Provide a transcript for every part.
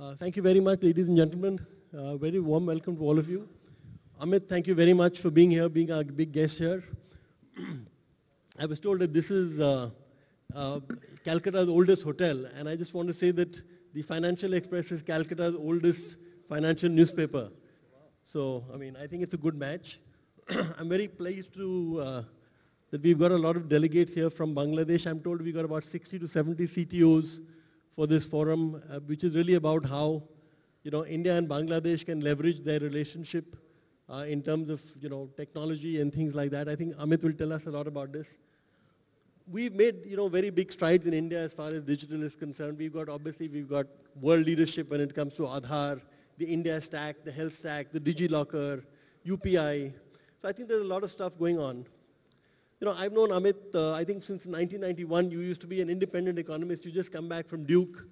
Uh, thank you very much, ladies and gentlemen. Uh, very warm welcome to all of you. Amit, thank you very much for being here, being our big guest here. I was told that this is uh, uh, Calcutta's oldest hotel, and I just want to say that the Financial Express is Calcutta's oldest financial newspaper. So, I mean, I think it's a good match. I'm very pleased to uh, that we've got a lot of delegates here from Bangladesh. I'm told we've got about 60 to 70 CTOs for this forum, uh, which is really about how you know, India and Bangladesh can leverage their relationship uh, in terms of you know, technology and things like that. I think Amit will tell us a lot about this. We've made you know, very big strides in India as far as digital is concerned. We've got, obviously, we've got world leadership when it comes to Aadhaar, the India stack, the health stack, the DigiLocker, UPI. So I think there's a lot of stuff going on. You know, I've known Amit, uh, I think since 1991, you used to be an independent economist. You just come back from Duke,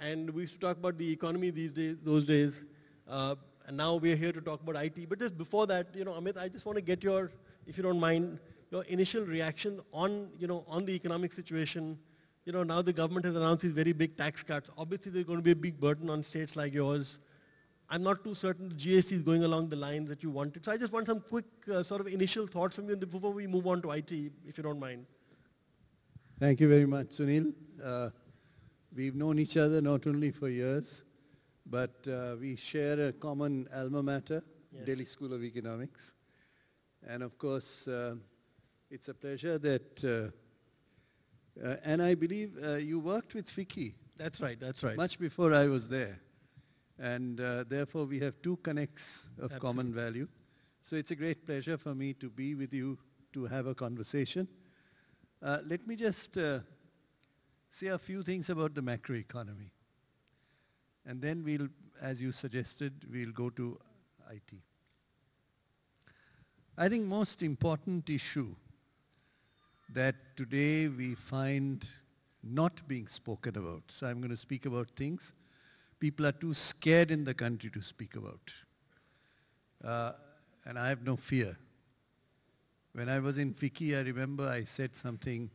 and we used to talk about the economy these days, those days. Uh, and now we're here to talk about IT. But just before that, you know, Amit, I just want to get your, if you don't mind, your initial reaction on, you know, on the economic situation. You know, now the government has announced these very big tax cuts. Obviously, there's going to be a big burden on states like yours. I'm not too certain the GST is going along the lines that you wanted. So I just want some quick uh, sort of initial thoughts from you before we move on to IT, if you don't mind. Thank you very much, Sunil. Uh, we've known each other not only for years, but uh, we share a common alma mater, yes. Delhi School of Economics. And of course, uh, it's a pleasure that, uh, uh, and I believe you worked with FICCI. That's right, that's right. Much before I was there. And uh, therefore, we have two connects of Absolutely. common value. So it's a great pleasure for me to be with you to have a conversation. Uh, let me just uh, say a few things about the macroeconomy. And then we'll, as you suggested, we'll go to IT. I think most important issue that today we find not being spoken about. So I'm going to speak about things people are too scared in the country to speak about. Uh, and I have no fear. When I was in FICCI, I remember I said something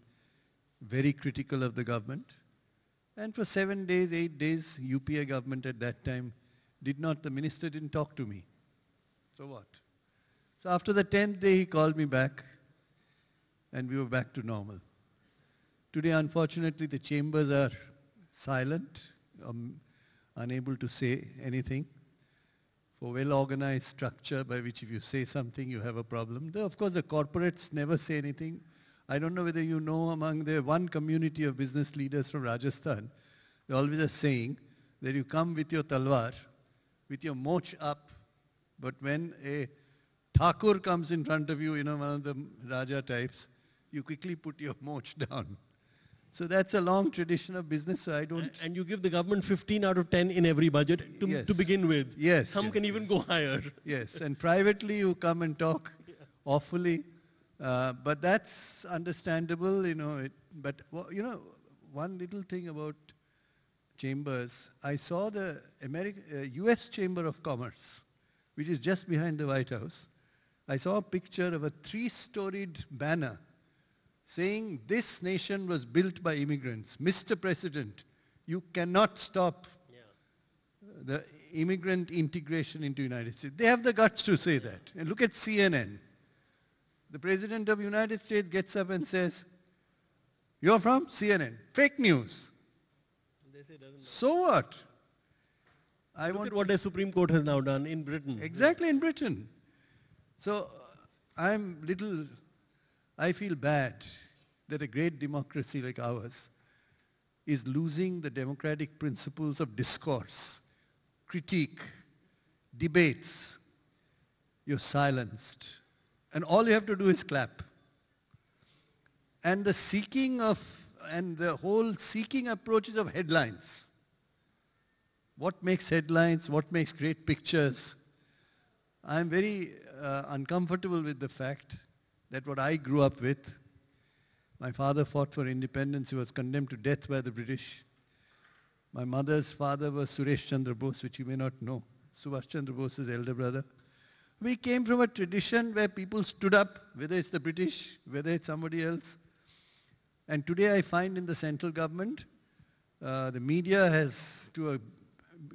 very critical of the government. And for seven days, eight days, UPA government at that time did not, the minister didn't talk to me. So what? So after the 10th day, he called me back and we were back to normal. Today, unfortunately, the chambers are silent. Um, unable to say anything. For well-organized structure by which if you say something, you have a problem. Though, of course, the corporates never say anything. I don't know whether you know among the one community of business leaders from Rajasthan, they always are saying that you come with your talwar, with your moch up, but when a Thakur comes in front of you, you know, one of the Raja types, you quickly put your moch down. So that's a long tradition of business, so I don't... And you give the government 15 out of 10 in every budget to, yes. to begin with. Yes. Some yes, can even go higher. Yes, and privately you come and talk yeah. awfully. Uh, but that's understandable, you know. It, but, you know, one little thing about chambers, I saw the American, uh, US Chamber of Commerce, which is just behind the White House. I saw a picture of a three-storied banner saying this nation was built by immigrants. Mr. President, you cannot stop yeah. the immigrant integration into United States. They have the guts to say that. And look at CNN. The President of United States gets up and says, you're from CNN. Fake news. so what? I Look want at what the Supreme Court has now done in Britain. Exactly in Britain. So I'm little I feel bad that a great democracy like ours is losing the democratic principles of discourse, critique, debates. You're silenced. And all you have to do is clap. And the seeking of, and the whole seeking approaches of headlines. What makes headlines? What makes great pictures? I'm very uh, uncomfortable with the fact that what I grew up with. My father fought for independence. He was condemned to death by the British. My mother's father was Suresh Chandra Bose, which you may not know. Subhash Chandra Bose's elder brother. We came from a tradition where people stood up, whether it's the British, whether it's somebody else. And today I find in the central government, uh, the media has, to a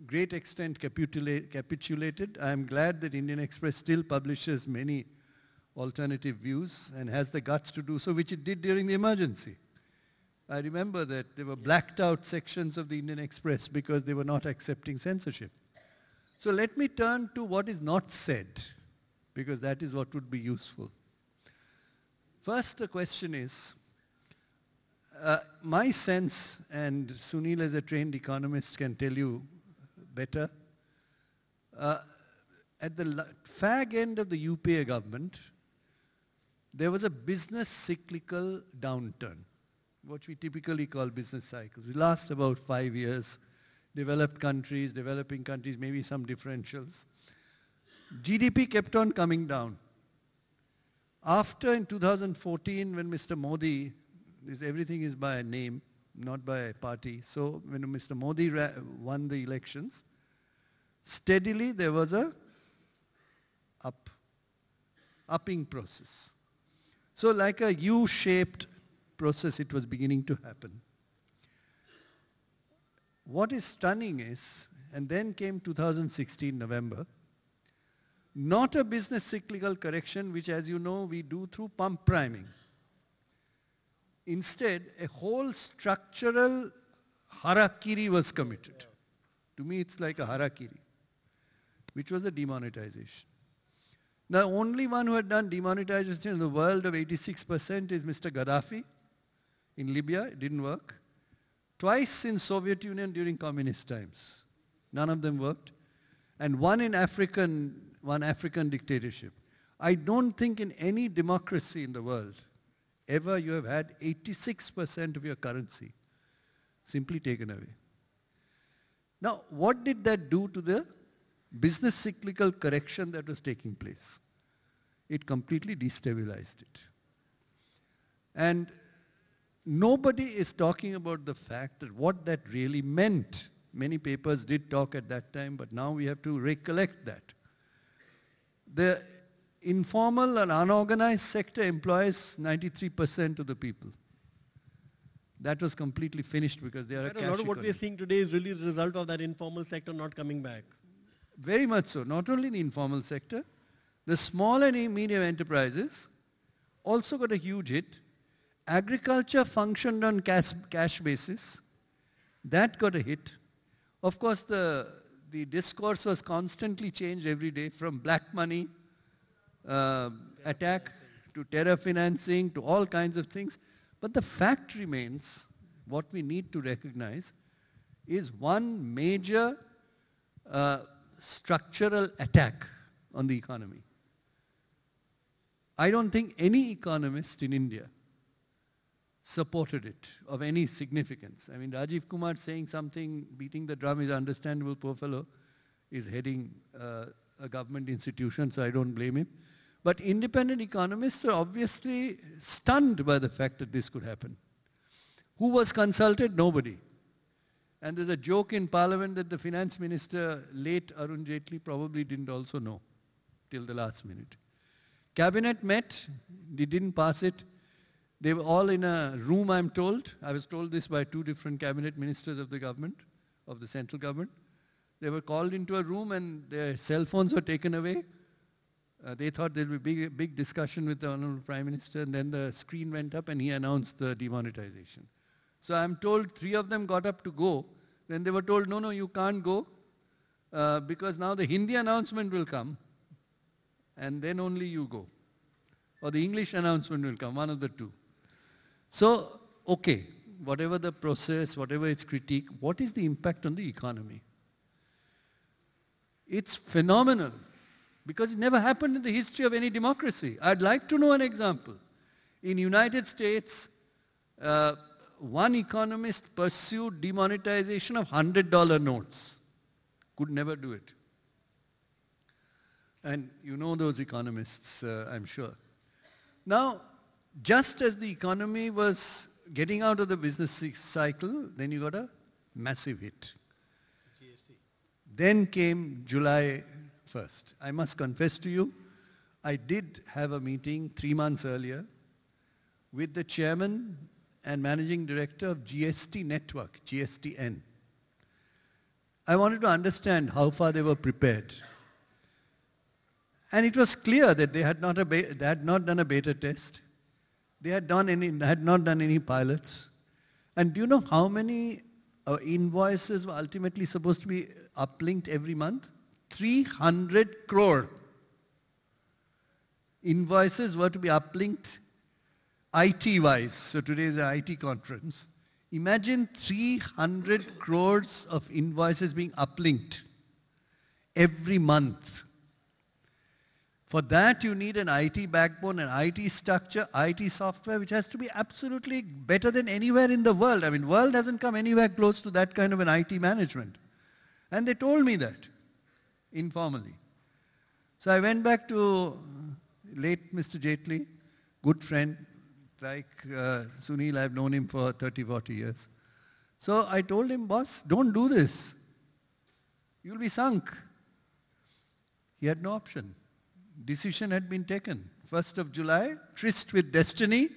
great extent capitulated. I am glad that Indian Express still publishes many alternative views and has the guts to do so, which it did during the emergency. I remember that there were blacked out sections of the Indian Express because they were not accepting censorship. So let me turn to what is not said, because that is what would be useful. First, the question is uh, my sense, and Sunil as a trained economist can tell you better, uh, at the fag end of the UPA government, there was a business cyclical downturn, what we typically call business cycles. It lasts about five years. Developed countries, developing countries, maybe some differentials. GDP kept on coming down. After in 2014, when Mr. Modi, this everything is by name, not by party. So when Mr. Modi won the elections, steadily there was a up, upping process. So like a U-shaped process, it was beginning to happen. What is stunning is, and then came 2016 November, not a business cyclical correction, which as you know, we do through pump priming. Instead, a whole structural harakiri was committed. To me, it's like a harakiri, which was a demonetization. The only one who had done demonetization in the world of 86% is Mr. Gaddafi in Libya. It didn't work. Twice in Soviet Union during communist times. None of them worked. And one in African, one African dictatorship. I don't think in any democracy in the world ever you have had 86% of your currency simply taken away. Now, what did that do to the business cyclical correction that was taking place. It completely destabilized it. And nobody is talking about the fact that what that really meant. Many papers did talk at that time, but now we have to recollect that. The informal and unorganized sector employs 93% of the people. That was completely finished because they are a, a lot of what we are seeing today is really the result of that informal sector not coming back. Very much so. Not only the informal sector, the small and medium enterprises also got a huge hit. Agriculture functioned on cash, cash basis. That got a hit. Of course, the, the discourse was constantly changed every day from black money uh, attack to terror financing to all kinds of things. But the fact remains, what we need to recognize is one major uh, structural attack on the economy. I don't think any economist in India supported it of any significance. I mean, Rajiv Kumar saying something, beating the drum is understandable, poor fellow, is heading uh, a government institution, so I don't blame him. But independent economists are obviously stunned by the fact that this could happen. Who was consulted? Nobody. And there's a joke in Parliament that the finance minister, late Arun Jaitley, probably didn't also know till the last minute. Cabinet met, they didn't pass it. They were all in a room, I'm told. I was told this by two different cabinet ministers of the government, of the central government. They were called into a room and their cell phones were taken away. Uh, they thought there would be a big, big discussion with the Honorable Prime Minister, and then the screen went up and he announced the demonetization. So I'm told three of them got up to go. Then they were told, no, no, you can't go uh, because now the Hindi announcement will come and then only you go. Or the English announcement will come, one of the two. So, okay, whatever the process, whatever its critique, what is the impact on the economy? It's phenomenal because it never happened in the history of any democracy. I'd like to know an example. In United States, uh, one economist pursued demonetization of $100 notes. Could never do it. And you know those economists, uh, I'm sure. Now, just as the economy was getting out of the business cycle, then you got a massive hit. GST. Then came July 1st. I must confess to you, I did have a meeting three months earlier with the chairman and managing director of GST Network, GSTN. I wanted to understand how far they were prepared. And it was clear that they had not, they had not done a beta test. They had, done any, had not done any pilots. And do you know how many uh, invoices were ultimately supposed to be uplinked every month? 300 crore invoices were to be uplinked IT-wise. So today is an IT conference. Imagine 300 crores of invoices being uplinked every month. For that, you need an IT backbone, an IT structure, IT software, which has to be absolutely better than anywhere in the world. I mean, world hasn't come anywhere close to that kind of an IT management. And they told me that informally. So I went back to late Mr. Jaitley, good friend, like uh, Sunil, I've known him for 30, 40 years. So I told him, boss, don't do this. You'll be sunk. He had no option. Decision had been taken. 1st of July, tryst with destiny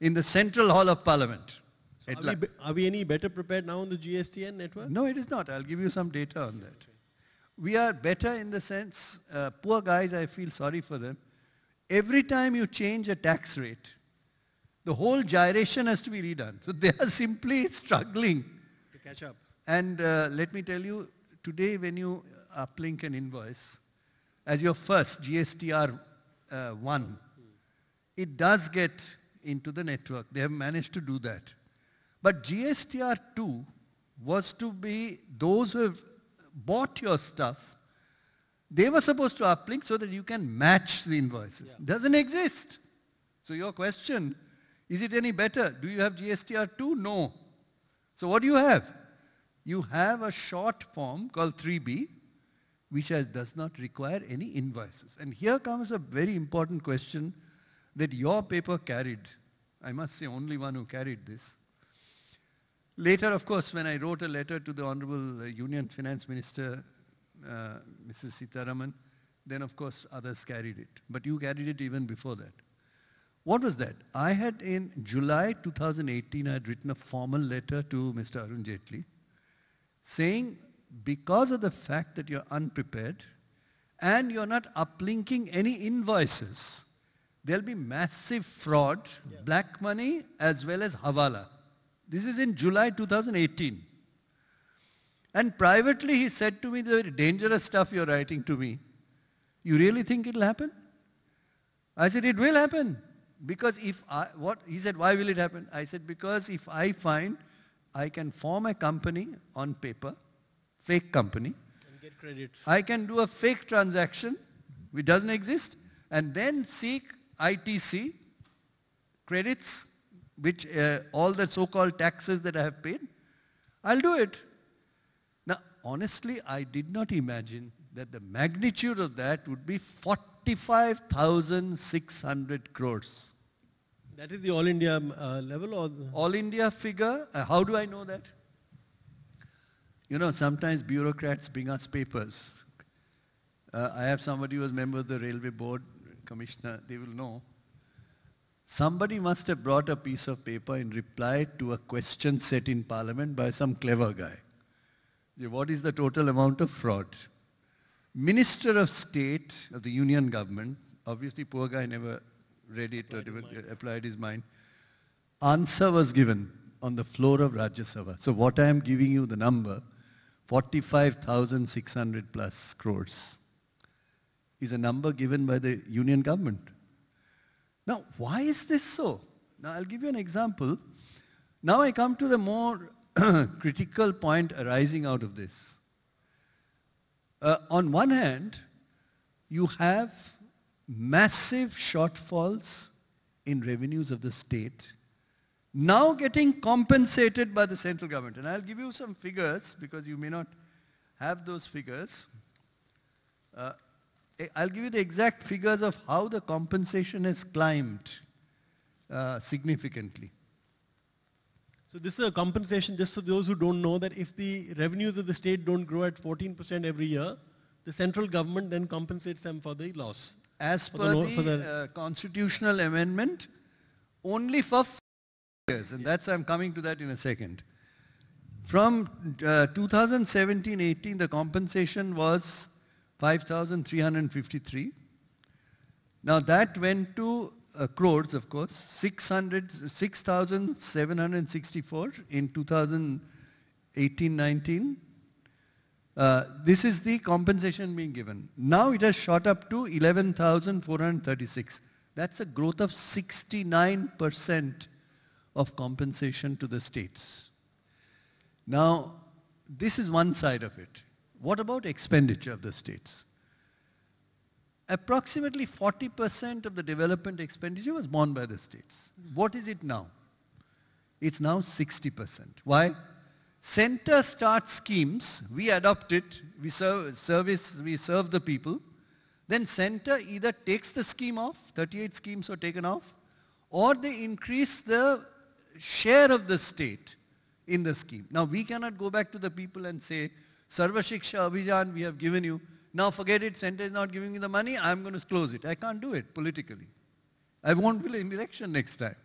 in the Central Hall of Parliament. So are, we, are we any better prepared now on the GSTN network? No, it is not. I'll give you some data on that. We are better in the sense, uh, poor guys, I feel sorry for them. Every time you change a tax rate, the whole gyration has to be redone. So they are simply struggling. To catch up. And uh, let me tell you, today when you uplink an invoice, as your first GSTR uh, 1, it does get into the network. They have managed to do that. But GSTR 2 was to be those who have bought your stuff, they were supposed to uplink so that you can match the invoices. Yeah. Doesn't exist. So your question, is it any better? Do you have GSTR 2? No. So what do you have? You have a short form called 3B, which has, does not require any invoices. And here comes a very important question that your paper carried. I must say, only one who carried this. Later, of course, when I wrote a letter to the Honorable uh, Union Finance Minister, uh, Mrs. Sitharaman, then of course others carried it. But you carried it even before that. What was that? I had in July 2018, I had written a formal letter to Mr. Arun Jaitley saying because of the fact that you're unprepared and you're not uplinking any invoices, there'll be massive fraud, Yeah. black money as well as hawala. This is in July 2018. And privately he said to me the very dangerous stuff you're writing to me. You really think it'll happen? I said, it will happen. Because if I, what, he said, why will it happen? I said, because if I find I can form a company on paper, fake company, And get credits. I can do a fake transaction which doesn't exist and then seek ITC credits, which uh, all the so-called taxes that I have paid, I'll do it. Now, honestly, I did not imagine that the magnitude of that would be 45,600 crores. That is the all India uh, level or the, All India figure, uh, how do I know that? You know, sometimes bureaucrats bring us papers. Uh, I have somebody who was member of the railway board, commissioner, they will know. Somebody must have brought a piece of paper in reply to a question set in parliament by some clever guy. What is the total amount of fraud? Minister of State of the Union government, obviously poor guy never read it or Applied his even mind. Uh, applied his mind. Answer was given on the floor of Rajya Sabha. So what I am giving you the number, 45,600 plus crores, is a number given by the union government. Now, why is this so? Now, I'll give you an example. Now I come to the more critical point arising out of this. Uh, on one hand, you have massive shortfalls in revenues of the state now getting compensated by the central government. And I'll give you some figures because you may not have those figures. Uh, I'll give you the exact figures of how the compensation has climbed uh, significantly. So this is a compensation just for those who don't know that if the revenues of the state don't grow at 14% every year, the central government then compensates them for the loss. As per the the, the- uh, constitutional amendment, only for five years, and that's I'm coming to that in a second. From uh, 2017-18, the compensation was 5,353. Now that went to uh, crores, of course, 600, 6,764 in 2018-19. Uh, this is the compensation being given. Now it has shot up to 11,436. That's a growth of 69% of compensation to the states. Now, this is one side of it. What about expenditure of the states? Approximately 40% of the development expenditure was borne by the states. What is it now? It's now 60%. Why? Center start schemes, we adopt it, we serve, service, we serve the people. Then center either takes the scheme off, 38 schemes are taken off, or they increase the share of the state in the scheme. Now we cannot go back to the people and say, Sarva Shiksha Abhiyan we have given you, now forget it, center is not giving me the money, I'm going to close it. I can't do it politically. I won't win an election next time.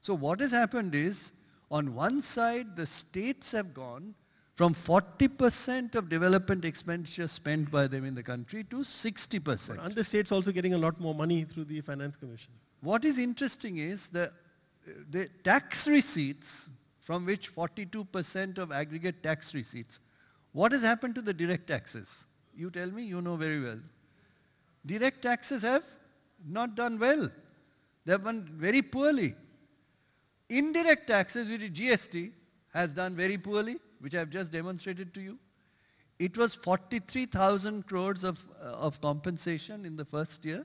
So what has happened is, on one side, the states have gone from 40% of development expenditure spent by them in the country to 60%. And the states also getting a lot more money through the Finance Commission. What is interesting is the, the tax receipts from which 42% of aggregate tax receipts, what has happened to the direct taxes? You tell me, you know very well. Direct taxes have not done well. They have done very poorly. Indirect taxes, which is GST, has done very poorly, which I have just demonstrated to you. It was 43,000 crores of, uh, of compensation in the first year.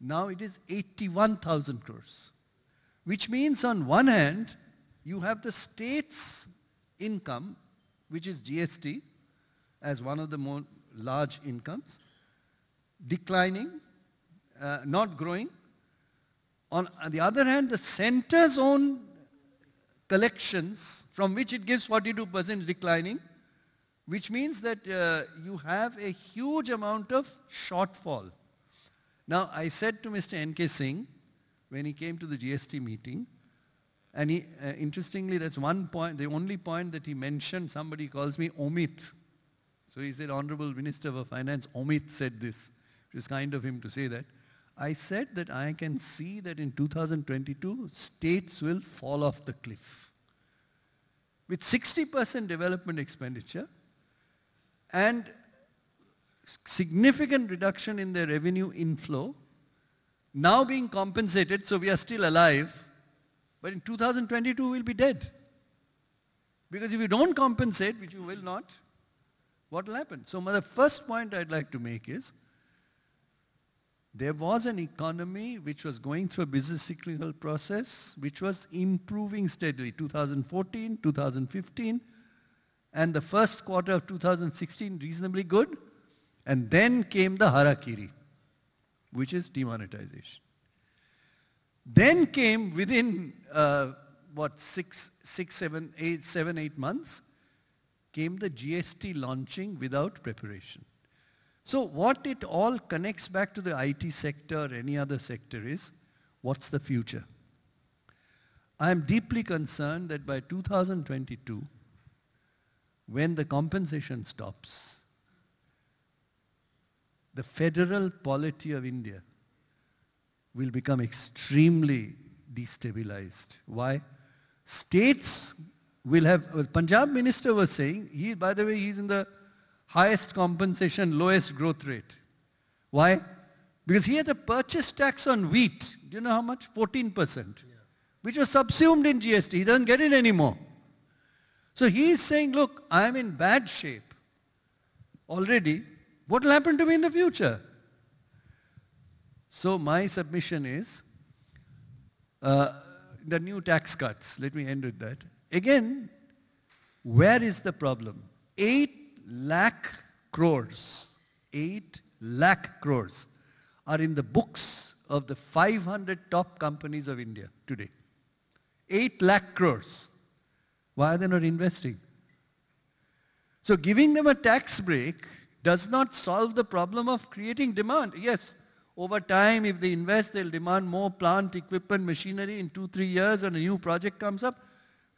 Now it is 81,000 crores. Which means on one hand, you have the state's income, which is GST, as one of the more large incomes, declining, uh, not growing. On the other hand, the center's own collections, from which it gives 42% declining, which means that uh, you have a huge amount of shortfall. Now, I said to Mr. N.K. Singh, when he came to the GST meeting, and he, uh, interestingly, that's one point, the only point that he mentioned, somebody calls me Omit. So he said, Honorable Minister for Finance, Omit said this. It was kind of him to say that. I said that I can see that in 2022, states will fall off the cliff. With 60% development expenditure and significant reduction in their revenue inflow, now being compensated, so we are still alive, but in 2022 we'll be dead. Because if you don't compensate, which you will not, what will happen? So the first point I'd like to make is, there was an economy which was going through a business cyclical process, which was improving steadily, 2014, 2015, and the first quarter of 2016 reasonably good, and then came the harakiri, which is demonetization. Then came within, uh, what, six, six, seven, eight, seven, eight months, came the GST launching without preparation. So what it all connects back to the IT sector or any other sector is, what's the future? I am deeply concerned that by 2022, when the compensation stops, the federal polity of India will become extremely destabilized. Why? States will have, well, Punjab minister was saying, he, by the way, he's in the highest compensation, lowest growth rate. Why? Because he had a purchase tax on wheat. Do you know how much? 14%. Yeah. Which was subsumed in GST. He doesn't get it anymore. So he's saying, look, I'm in bad shape already. What will happen to me in the future? So my submission is, uh, the new tax cuts, let me end with that. Again, where is the problem? 8 lakh crores, 8 lakh crores are in the books of the 500 top companies of India today. 8 lakh crores. Why are they not investing? So giving them a tax break does not solve the problem of creating demand. Yes, over time, if they invest, they'll demand more plant, equipment, machinery in two, three years and a new project comes up.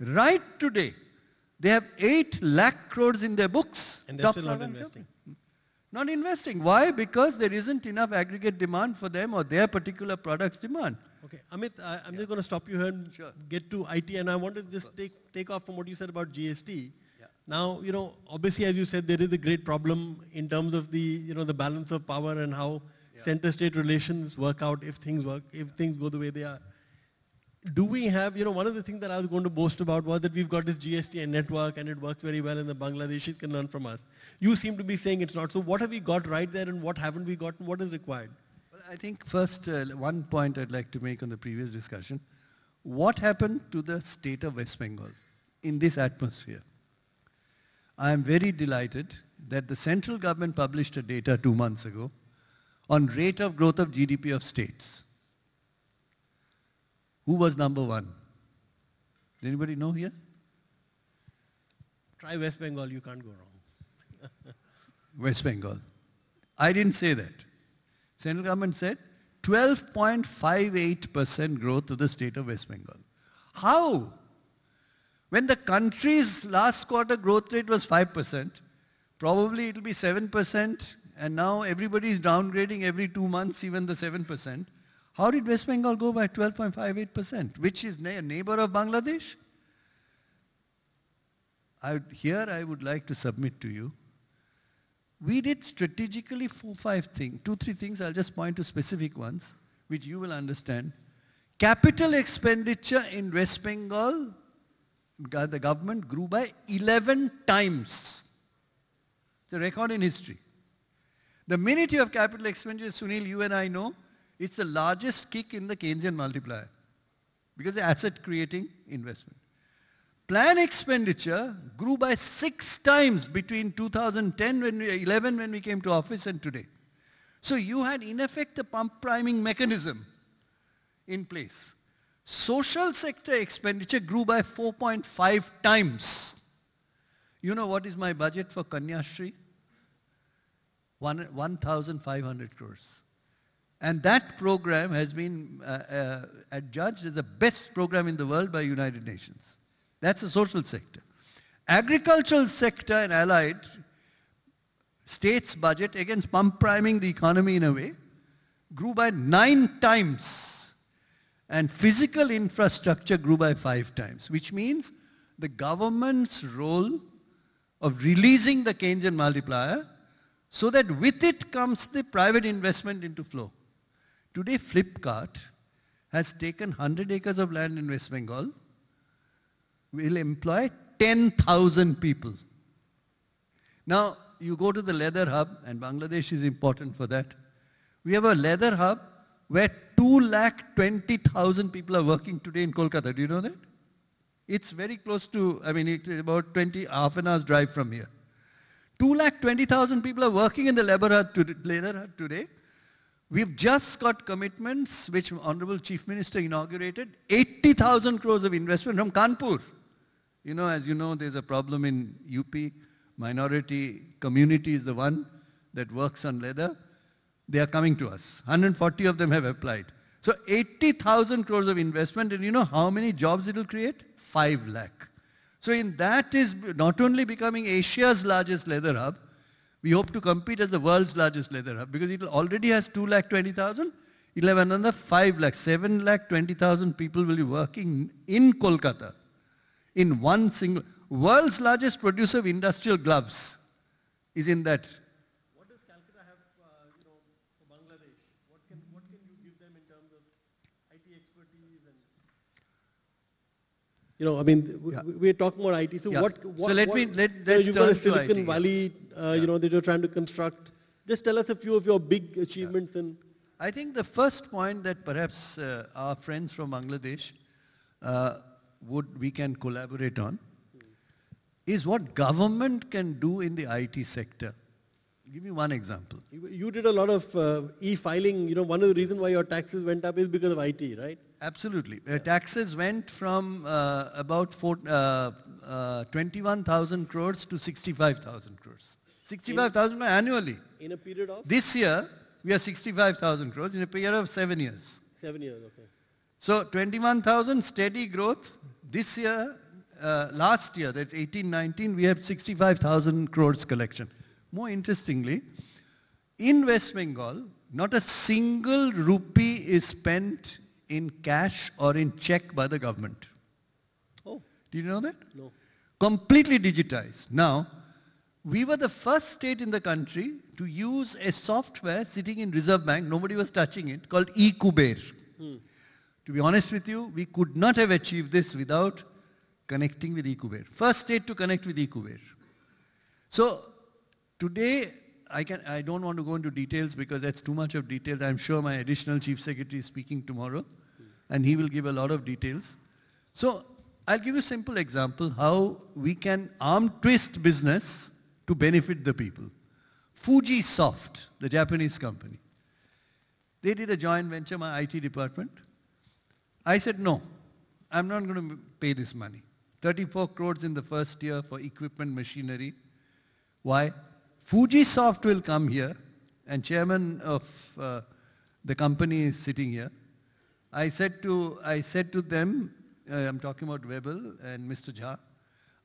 Right today, They have 8 lakh crores in their books. And they're still not 500. investing. Not investing. Why? Because there isn't enough aggregate demand for them or their particular products demand. Okay, Amit, I, I'm just going to stop you here and Sure. get to IT, and I want to just take, take off from what you said about GST. Yeah. Now, you know, obviously, as you said, there is a great problem in terms of the, you know, the balance of power and how center-state relations work out if things work, if things go the way they are. Do we have, you know, one of the things that I was going to boast about was that we've got this GST network and it works very well and the Bangladeshis can learn from us. You seem to be saying it's not. So what have we got right there and what haven't we got what is required? Well, I think first, uh, one point I'd like to make on the previous discussion. What happened to the state of West Bengal in this atmosphere? I am very delighted that the central government published a data two months ago on rate of growth of GDP of states. Who was number one? Anybody know here? Try West Bengal, you can't go wrong. West Bengal. I didn't say that. Central government said 12.58% growth to the state of West Bengal. How? When the country's last quarter growth rate was 5%, probably it will be 7%, and now everybody is downgrading every two months, even the 7%. How did West Bengal go by 12.58%, which is a neighbor of Bangladesh? I here I would like to submit to you we did strategically four, five things, two, three things. I'll just point to specific ones, which you will understand. Capital expenditure in West Bengal, the government grew by 11 times. It's a record in history. The minute you have capital expenditure, Sunil, you and I know, it's the largest kick in the Keynesian multiplier because the asset creating investment. Plan expenditure grew by six times between 2010 when we, 11 when we came to office and today. So you had in effect a pump priming mechanism in place. Social sector expenditure grew by 4.5 times. You know what is my budget for Kanyashri? One- 1,500 crores. And that program has been uh, uh, adjudged as the best program in the world by United Nations. That's the social sector. Agricultural sector and allied states budget against pump priming the economy in a way grew by nine times and physical infrastructure grew by five times which means the government's role of releasing the Keynesian multiplier so that with it comes the private investment into flow. Today Flipkart has taken 100 acres of land in West Bengal will employ 10,000 people. Now, you go to the leather hub, and Bangladesh is important for that. We have a leather hub where 2 lakh 20,000 people are working today in Kolkata. Do you know that? It's very close to, I mean, it's about 20, half an hour's drive from here. 2 lakh 20,000 people are working in the leather hub today, leather hub today. We've just got commitments which Honorable Chief Minister inaugurated, 80,000 crores of investment from Kanpur. You know, as you know, there's a problem in UP. Minority community is the one that works on leather. They are coming to us. 140 of them have applied. So 80,000 crores of investment, and you know how many jobs it will create? 5 lakh. So in that is not only becoming Asia's largest leather hub, we hope to compete as the world's largest leather hub because it already has 2 lakh 20,000. It'll have another 5 lakh, 7 lakh 20,000 people will be working in Kolkata in one single, world's largest producer of industrial gloves is in that. What does Calcutta have, uh, you know, for Bangladesh? What can, what can you give them in terms of IT expertise and... You know, I mean, Yeah. we're talking about IT. So Yeah. what, So let what- me- let- you know, let's You've got a turn to Silicon. Valley, uh, you know, that you're trying to construct. Just tell us a few of your big achievements and... I think the first point that perhaps uh, our friends from Bangladesh uh, would we can collaborate on is what government can do in the IT sector. Give me one example. You, you did a lot of uh, e-filing. You know, one of the reasons why your taxes went up is because of IT, right? Absolutely. Uh, taxes went from uh, about four, uh, uh, 21,000 crores to 65,000 crores. 65,000 annually. In a period of This year, we are 65,000 crores in a period of seven years. seven years, okay. So 21,000 steady growth. This year, uh, last year, that's 18-19, we have 65,000 crores collection. More interestingly, in West Bengal, not a single rupee is spent in cash or in check by the government. Oh, Did you know that? no. Completely digitized. Now, we were the first state in the country to use a software sitting in Reserve Bank, nobody was touching it, called eKuber. Hmm. To be honest with you, we could not have achieved this without connecting with eKuber. First state to connect with eKuber. So today, I, can, I don't want to go into details because that's too much of details. I'm sure my additional chief secretary is speaking tomorrow and he will give a lot of details. So I'll give you a simple example how we can arm twist business to benefit the people. Fuji Soft, the Japanese company, they did a joint venture, my IT department. I said, no, I'm not going to pay this money. 34 crores in the first year for equipment, machinery. Why? Fujisoft will come here, and chairman of uh, the company is sitting here. I said to, I said to them, uh, I'm talking about Webel and Mr. Jha,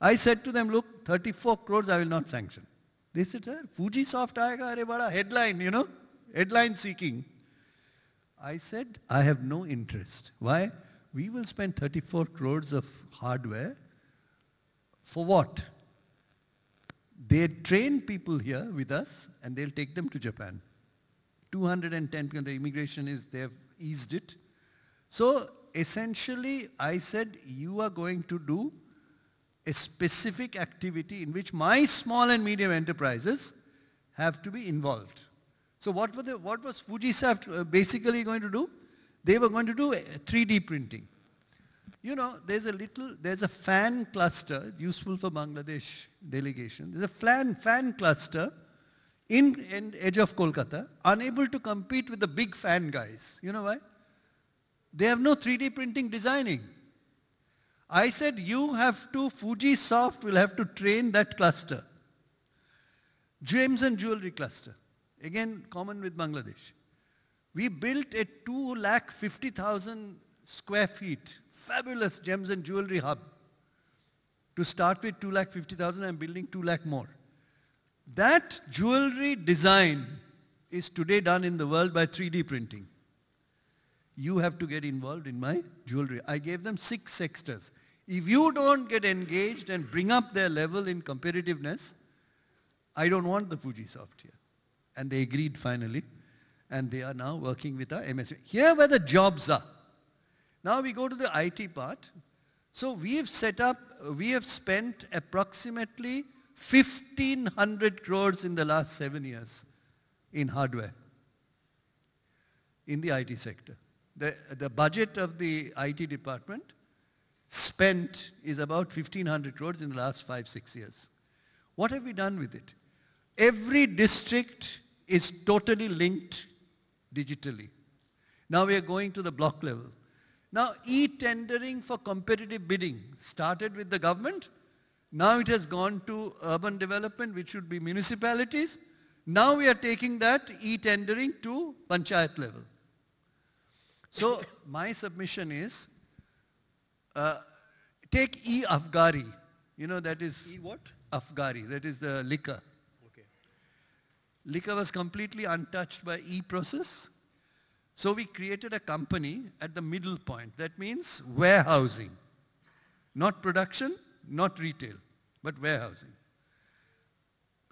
I said to them, look, 34 crores I will not sanction. They said, sir, Fujisoft aayega, are bada headline, you know, headline seeking. I said, I have no interest. Why? We will spend 34 crores of hardware for what? They train people here with us and they'll take them to Japan. 210 because the immigration is, they have eased it. So essentially, I said, you are going to do a specific activity in which my small and medium enterprises have to be involved. So what, were the, what was Fujisoft uh, basically going to do? They were going to do uh, 3D printing. You know, there's a little, there's a fan cluster, useful for Bangladesh delegation. There's a fan, fan cluster in, in edge of Kolkata, unable to compete with the big fan guys. You know why? They have no 3D printing designing. I said, you have to, Fujisoft will have to train that cluster. Gems and jewelry cluster. Again, common with Bangladesh. We built a 2 lakh 50,000 square feet, fabulous gems and jewelry hub. To start with 2 lakh 50,000, I'm building 2 lakh more. That jewelry design is today done in the world by 3D printing. You have to get involved in my jewelry. I gave them six sectors. If you don't get engaged and bring up their level in competitiveness, I don't want the Fujisoft here. And they agreed finally. And they are now working with our MSP. Here where the jobs are. Now we go to the IT part. So we have set up, we have spent approximately 1500 crores in the last seven years in hardware in the IT sector. The, the budget of the IT department spent is about 1500 crores in the last five, six years. What have we done with it? Every district is totally linked digitally. Now we are going to the block level. Now e-tendering for competitive bidding started with the government. Now it has gone to urban development, which should be municipalities. Now we are taking that e-tendering to panchayat level. So my submission is, uh, take e-Abgari. You know that is E what? Afghari, that is the liquor. Okay. Liquor was completely untouched by e-process. So we created a company at the middle point. That means warehousing. Not production, not retail, but warehousing.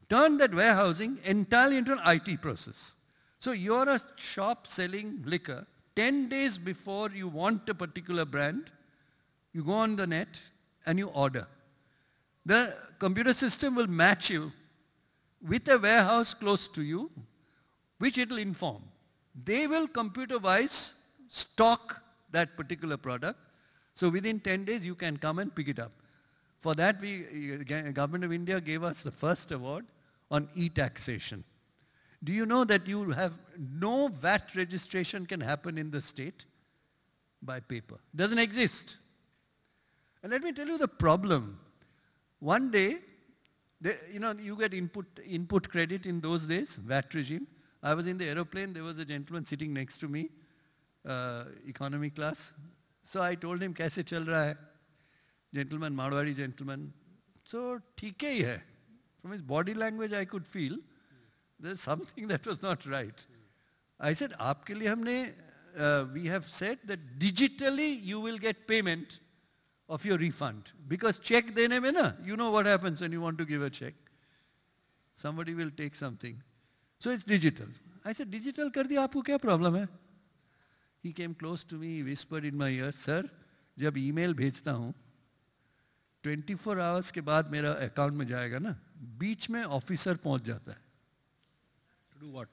Turn that warehousing entirely into an IT process. So you're a shop selling liquor. 10 days before you want a particular brand, you go on the net and you order. The computer system will match you with a warehouse close to you, which it will inform. They will computer-wise stock that particular product. So within 10 days, you can come and pick it up. For that, we, uh, Government of India gave us the first award on e-taxation. Do you know that you have no VAT registration can happen in the state by paper? Doesn't exist. And let me tell you the problem. One day, the, you know, you get input, input credit in those days, VAT regime. I was in the aeroplane, there was a gentleman sitting next to me, uh, economy class. So I told him, kaise chal raha hai? gentleman, Marwari gentleman. So, ठीक ही है. From his body language, I could feel there's something that was not right. I said, आपके लिए हमने, uh, we have said that digitally you will get payment of your refund. Because check देने में ना, you know what happens when you want to give a check. Somebody will take something. So it's digital. I said, digital कर दिया आपको क्या problem है? He came close to me, he whispered in my ear, sir, जब email भेजता हूँ 24 hours के बाद मेरा अकाउंट में जाएगा ना बीच में ऑफिसर पहुँच है To do what?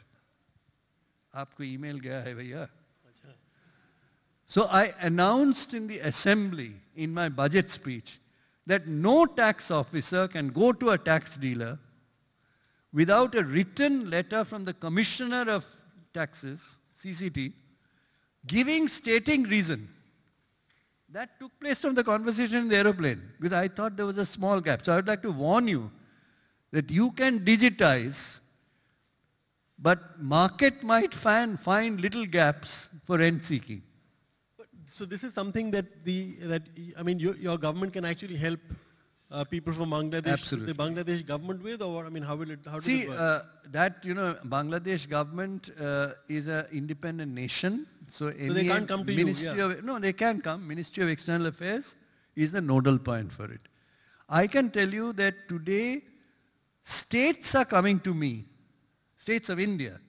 आपको ईमेल गया है भैया So I announced in the assembly in my budget speech that no tax officer can go to a tax dealer without a written letter from the commissioner of taxes, CCT, giving stating reason. That took place from the conversation in the aeroplane because I thought there was a small gap. So I would like to warn you that you can digitize, but market might find, find little gaps for rent seeking. So this is something that the, that, I mean, your, your government can actually help uh, people from Bangladesh, Absolutely. the Bangladesh government with, or I mean, how will it, how See, it uh, that, you know, Bangladesh government uh, is an independent nation. So, they any can't come to you, Ministry yeah. of, no, they can come. Ministry of External Affairs is the nodal point for it. I can tell you that today, states are coming to me, states of India.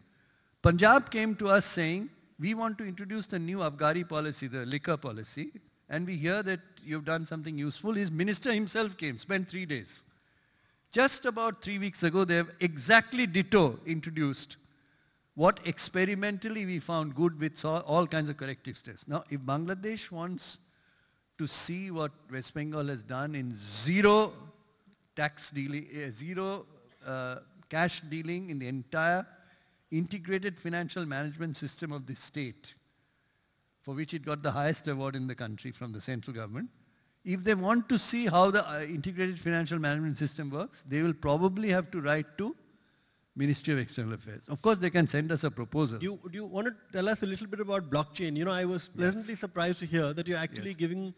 Punjab came to us saying, we want to introduce the new Abgari policy, the liquor policy, and we hear that you've done something useful. His minister himself came, spent three days. Just about three weeks ago, they have exactly ditto introduced what experimentally we found good with all, kinds of corrective steps. Now, if Bangladesh wants to see what West Bengal has done in zero tax dealing, uh, zero uh, cash dealing in the entire integrated financial management system of the state, for which it got the highest award in the country from the central government. If they want to see how the uh, integrated financial management system works, they will probably have to write to Ministry of External Affairs. Of course, they can send us a proposal. Do you, do you want to tell us a little bit about blockchain? You know, I was pleasantly surprised to hear that you're actually Yes. giving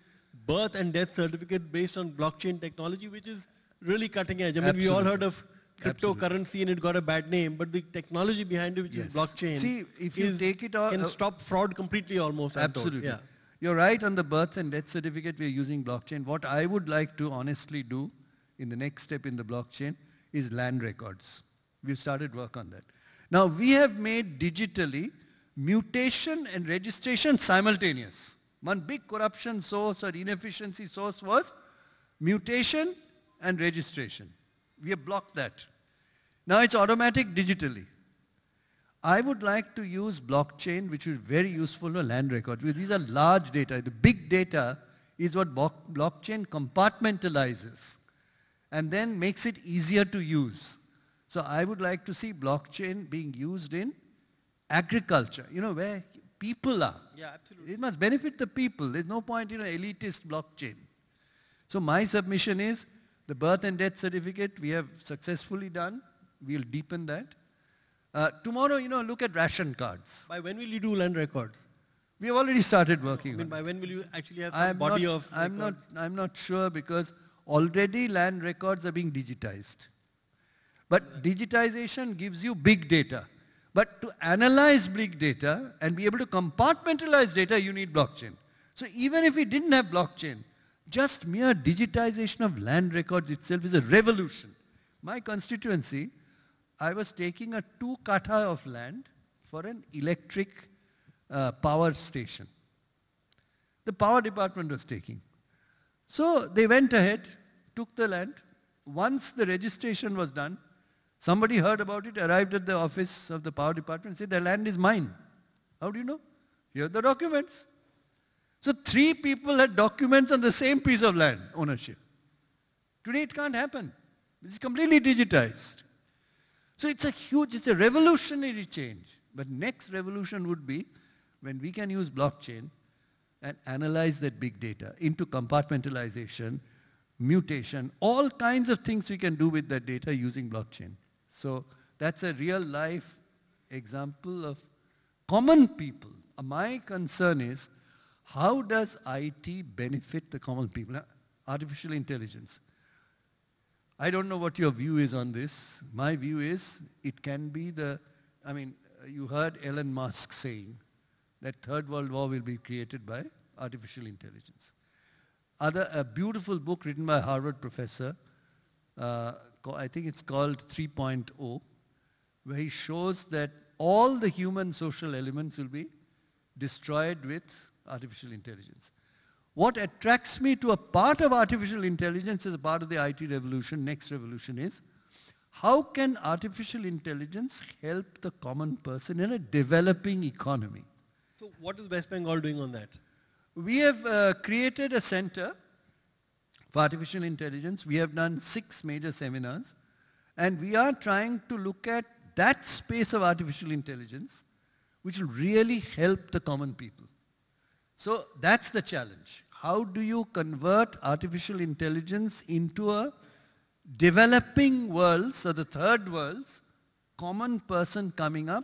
birth and death certificate based on blockchain technology, which is really cutting edge. I mean, we all heard of Absolutely. cryptocurrency and it got a bad name, but the technology behind it, which Yes. is blockchain, See, if you is- take it all- can uh, stop fraud completely almost. Absolutely. Yeah. You're right on the birth and death certificate, we're using blockchain. What I would like to honestly do in the next step in the blockchain is land records. We've started work on that. Now, we have made digitally mutation and registration simultaneous. One big corruption source or inefficiency source was mutation and registration. We have blocked that. Now it's automatic digitally. I would like to use blockchain, which is very useful for land records. These are large data. The big data is what blockchain compartmentalizes and then makes it easier to use. So I would like to see blockchain being used in agriculture, you know, where people are. Yeah, absolutely. It must benefit the people. There's no point in an elitist blockchain. So my submission is the birth and death certificate we have successfully done. We'll deepen that. Uh, tomorrow, you know, look at ration cards. By when will you do land records? We have already started I working mean, on it. by when will you actually have some body not, of I'm not. I'm not sure because already land records are being digitized. But digitization gives you big data. But to analyze big data and be able to compartmentalize data, you need blockchain. So even if we didn't have blockchain, just mere digitization of land records itself is a revolution. My constituency, I was taking a two kata of land for an electric uh, power station. The power department was taking. So they went ahead, took the land. Once the registration was done, somebody heard about it, arrived at the office of the power department, said, the land is mine. How do you know? Here are the documents. So three people had documents on the same piece of land ownership. Today it can't happen. It's completely digitized. So it's a huge, it's a revolutionary change. But next revolution would be when we can use blockchain and analyze that big data into compartmentalization, mutation, all kinds of things we can do with that data using blockchain. So that's a real life example of common people. My concern is how does IT benefit the common people? Artificial intelligence. I don't know what your view is on this. My view is it can be the, I mean, you heard Elon Musk saying that third world war will be created by artificial intelligence. Other, a beautiful book written by Harvard professor, uh, I think it's called 3.0, where he shows that all the human social elements will be destroyed with artificial intelligence. What attracts me to a part of artificial intelligence as a part of the IT revolution, next revolution is, how can artificial intelligence help the common person in a developing economy? So what is West Bengal doing on that? We have uh, created a center for artificial intelligence. We have done six major seminars and we are trying to look at that space of artificial intelligence which will really help the common people. So that's the challenge. How do you convert artificial intelligence into a developing world, so the third world's common person coming up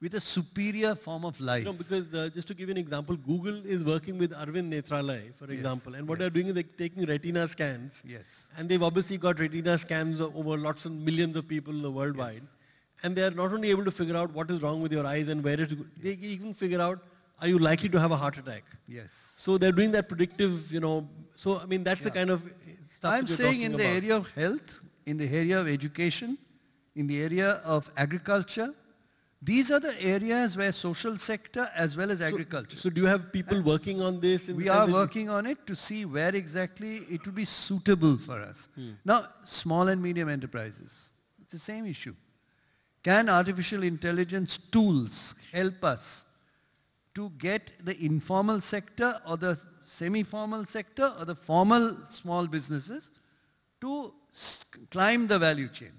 with a superior form of life. Know, because uh, just to give you an example, Google is working with Arvind Netralaya, for example, and what yes. they're doing is they're taking retina scans. Yes. And they've obviously got retina scans over lots and millions of people in the worldwide. Yes. And they're not only able to figure out what is wrong with your eyes and where it, they even figure out are you likely to have a heart attack? Yes. So they're doing that predictive, you know. So I mean that's yeah. the kind of stuff. I'm saying in the about. area of health, in the area of education, in the area of agriculture, these are the areas where social sector as well as so, agriculture. So do you have people working on this? we are working on it to see where exactly it would be suitable for us. Hmm. Now, small and medium enterprises, it's the same issue. Can artificial intelligence tools help us to get the informal sector or the semi-formal sector or the formal small businesses to climb the value chain?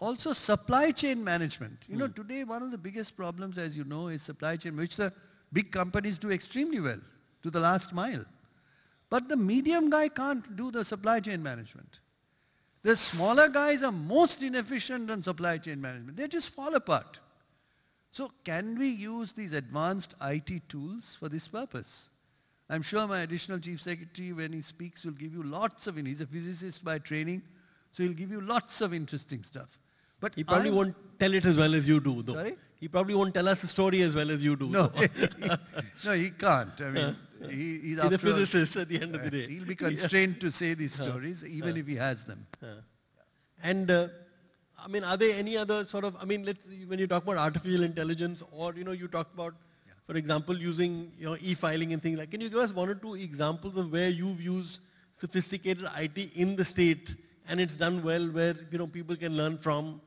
Also supply chain management. You know, hmm. today one of the biggest problems, as you know, is supply chain, which the big companies do extremely well to the last mile. But the medium guy can't do the supply chain management. The smaller guys are most inefficient on supply chain management. They just fall apart. So can we use these advanced IT tools for this purpose? I'm sure my additional chief secretary, when he speaks, will give you lots of, he's a physicist by training, so he'll give you lots of interesting stuff. But he probably I'm, won't tell it as well as you do, though. Sorry? He probably won't tell us the story as well as you do. No, he, no, he can't. I mean, he, he's, he's a physicist all, at the end of the day. He'll be constrained to say these stories, even if he has them. And uh, I mean, are there any other sort of? I mean, let's when you talk about artificial intelligence, or you know, you talk about, yeah. for example, using you know e-filing and things like. Can you give us one or two examples of where you've used sophisticated IT in the state and it's done well, where you know people can learn from?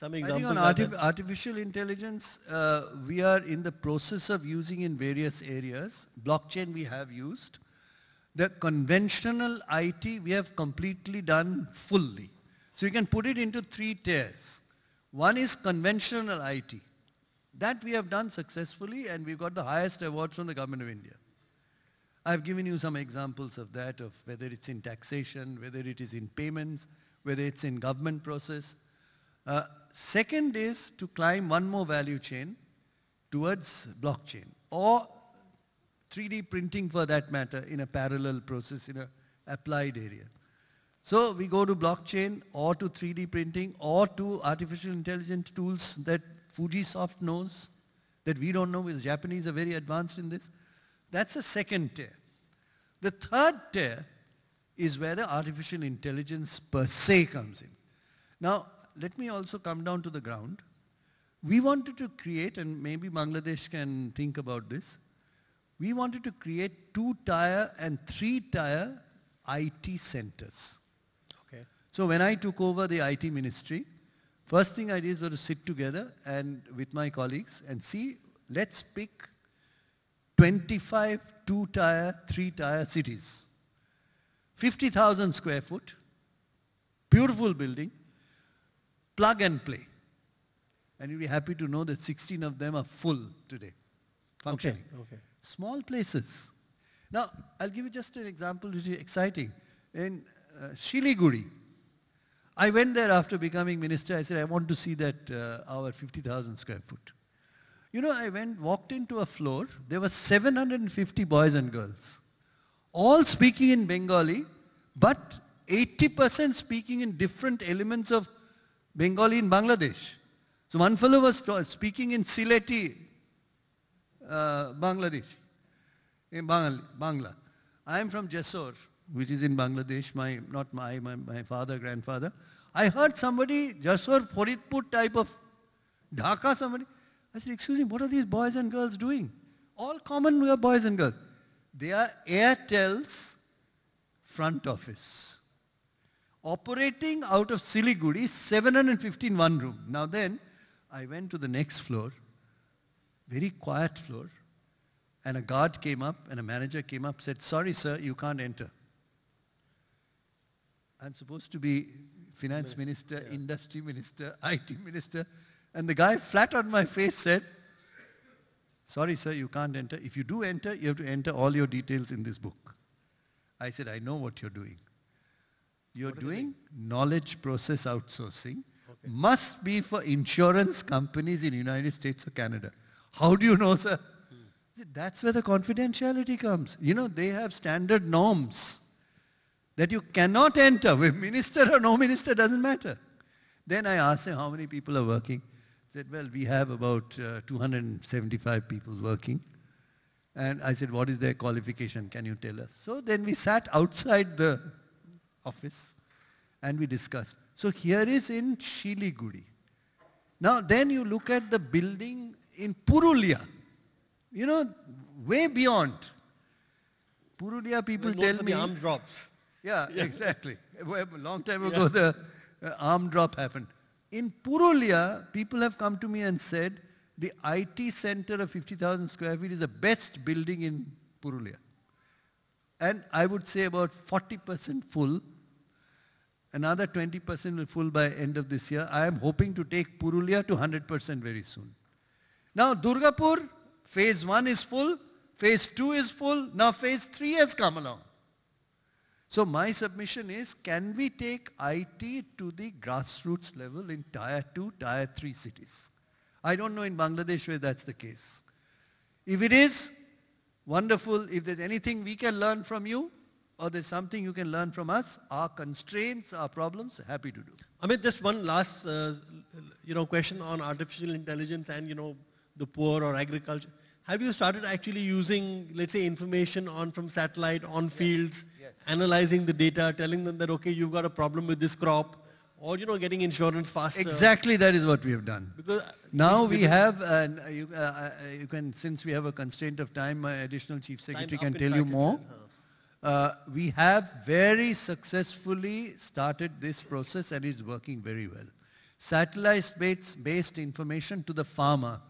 Some examples. I think on artificial intelligence, uh, we are in the process of using in various areas. Blockchain we have used. The conventional IT we have completely done fully. So you can put it into three tiers. One is conventional IT. That we have done successfully and we've got the highest awards from the government of India. I've given you some examples of that, of whether it's in taxation, whether it is in payments, whether it's in government process. Uh, second is to climb one more value chain towards blockchain or 3D printing for that matter in a parallel process in an applied area. So we go to blockchain or to 3D printing or to artificial intelligence tools that Fujisoft knows that we don't know because Japanese are very advanced in this. That's a second tier. The third tier is where the artificial intelligence per se comes in. Now, let me also come down to the ground. We wanted to create, and maybe Bangladesh can think about this, we wanted to create two-tier and three-tier IT centers. So when I took over the IT ministry, first thing I did was to sit together and with my colleagues and see, let's pick 25 two-tier, three-tier cities. 50,000 square foot, beautiful building, plug and play. And you'll be happy to know that 16 of them are full today, functioning. Okay. okay. Small places. Now, I'll give you just an example which is exciting. In uh, Shiliguri, I went there after becoming minister. I said, I want to see that uh, our 50,000 square foot. You know, I went, walked into a floor. There were 750 boys and girls. all speaking in Bengali, but 80% speaking in different elements of Bengali in Bangladesh. So one fellow was speaking in Sylheti, uh, Bangladesh, in Bangla. I am from Jessore, which is in Bangladesh, my, not my, my, my father, grandfather. I heard somebody, Jessore, Faridpur type of Dhaka, somebody. I said, excuse me, what are these boys and girls doing? All common we are boys and girls. They are Airtel's front office. Operating out of Siliguri, 715 one room. Now then, I went to the next floor, very quiet floor, and a guard came up and a manager came up, said, sorry sir, you can't enter. I'm supposed to be finance minister, yeah. industry minister, IT minister. And the guy flat on my face said, sorry sir, you can't enter. If you do enter, you have to enter all your details in this book. I said, I know what you're doing. You're doing knowledge process outsourcing. Okay. Must be for insurance companies in United States or Canada. How do you know, sir? Hmm. That's where the confidentiality comes. You know, they have standard norms that you cannot enter. With minister or no minister, doesn't matter. Then I asked him how many people are working. He said, well, we have about uh, 275 people working. And I said, what is their qualification? Can you tell us? So then we sat outside the office and we discussed. So here is in Shiliguri. Now then you look at the building in Purulia. You know, way beyond. Purulia people tell me. arm drops. Yeah, yeah. exactly. A long time ago, yeah. the uh, arm drop happened. In Purulia, people have come to me and said, the IT center of 50,000 square feet is the best building in Purulia. And I would say about 40% full. Another 20% will full by end of this year. I am hoping to take Purulia to 100% very soon. Now Durgapur, phase one is full, phase two is full, now phase three has come along. So my submission is, can we take IT to the grassroots level in tier 2, tier 3 cities? I don't know in Bangladesh where that's the case. If it is, wonderful. If there's anything we can learn from you, or there's something you can learn from us, our constraints, our problems, happy to do. I mean, just one last, uh, you know, question on artificial intelligence and, you know, the poor or agriculture. Have you started actually using, let's say, information on from satellite on fields analyzing the data, telling them that, okay, you've got a problem with this crop, or, you know, getting insurance faster. Exactly that is what we have done. Because now we have, uh, you, uh, uh, you, can, since we have a constraint of time, my additional chief secretary can tell you more. Uh, we have very successfully started this process and it's working very well. Satellite-based information to the farmer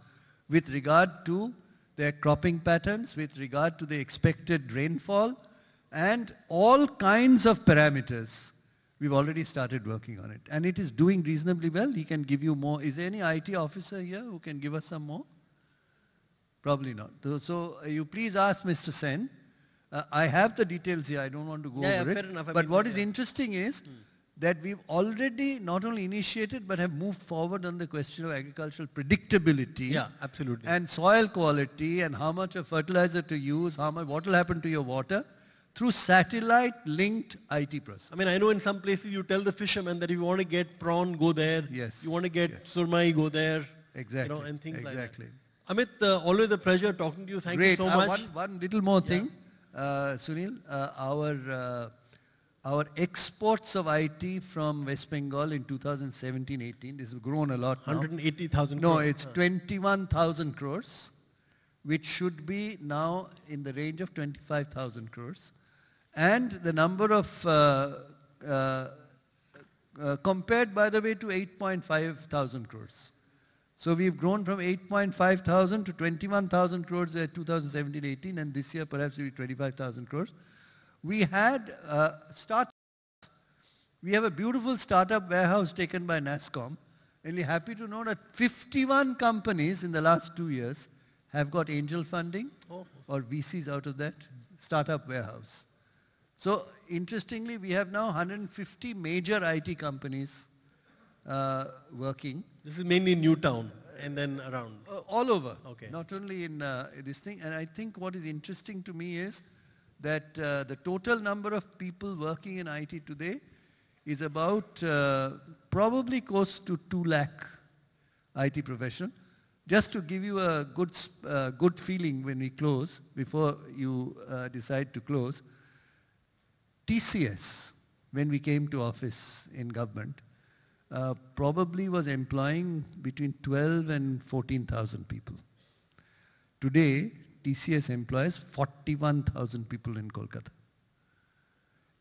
with regard to their cropping patterns, with regard to the expected rainfall, and all kinds of parameters. We've already started working on it. And it is doing reasonably well. He can give you more. Is there any IT officer here who can give us some more? Probably not. So, so uh, you please ask Mr. Sen. Uh, I have the details here. I don't want to go yeah, over yeah, it. Enough. But what is interesting is hmm. That we've already not only initiated but have moved forward on the question of agricultural predictability. Yeah, absolutely. And soil quality and how much of fertilizer to use, how much, what will happen to your water through satellite-linked IT process. I mean, I know in some places you tell the fishermen that if you want to get prawn, go there. Yes. You want to get yes. surmai, go there. Exactly. You know, and things exactly. like that. Amit, uh, always a pleasure talking to you. Thank Great. you so uh, much. One, one little more thing, yeah. uh, Sunil. Uh, our uh, our exports of IT from West Bengal in 2017-18, this has grown a lot now. 180,000 No, it's 21,000 crores, which should be now in the range of 25,000 crores and the number of, uh, uh, uh, compared by the way to 8.5 thousand crores. So we've grown from 8.5 thousand to 21,000 crores in 2017-18 and this year perhaps it will be 25,000 crores. We had uh, startups. We have a beautiful startup warehouse taken by NASSCOM, and we're happy to know that 51 companies in the last two years have got angel funding oh. or VCs out of that startup warehouse. So interestingly, we have now 150 major IT companies uh, working. This is mainly Newtown and then around? Uh, all over. Okay. Not only in uh, this thing. And I think what is interesting to me is that uh, the total number of people working in IT today is about uh, probably close to 2 lakh IT professional. Just to give you a good, uh, good feeling when we close, before you uh, decide to close, TCS, when we came to office in government, uh, probably was employing between 12 and 14,000 people. Today, TCS employs 41,000 people in Kolkata.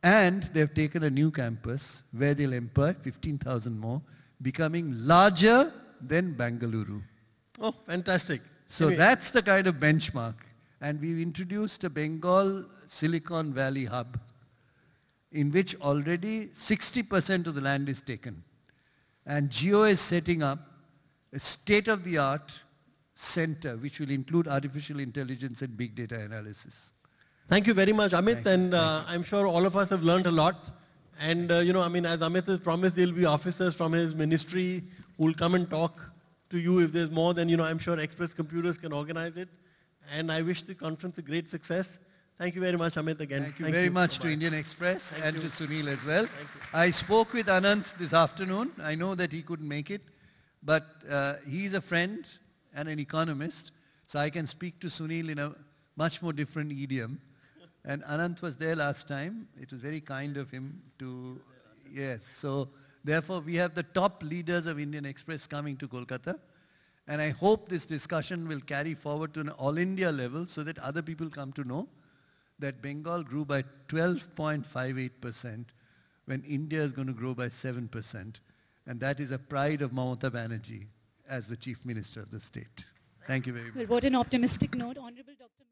And they've taken a new campus where they'll employ 15,000 more, becoming larger than Bangalore. Oh, fantastic. So Anyway, that's the kind of benchmark. And we've introduced a Bengal Silicon Valley hub in which already 60% of the land is taken. And Jio is setting up a state-of-the-art center which will include artificial intelligence and big data analysis. Thank you very much, Amit. Thank and uh, I'm sure all of us have learned a lot. And, uh, you know, I mean, as Amit has promised, there'll be officers from his ministry who will come and talk to you. If there's more, then, you know, I'm sure Express Computers can organize it. And I wish the conference a great success. Thank you very much, Amit, again. Thank you very much to Bye-bye. Indian Express Thank and you. to Sunil as well. Thank you. I spoke with Anant this afternoon. I know that he couldn't make it, but uh, he's a friend and an economist, so I can speak to Sunil in a much more different idiom. And Anant was there last time. It was very kind of him to, yes. So therefore, we have the top leaders of Indian Express coming to Kolkata. And I hope this discussion will carry forward to an all India level so that other people come to know that Bengal grew by 12.58% when India is going to grow by 7%. And that is a pride of Mamata Banerjee as the Chief Minister of the state. Thank you very much. Well, what an optimistic note. Honorable Dr.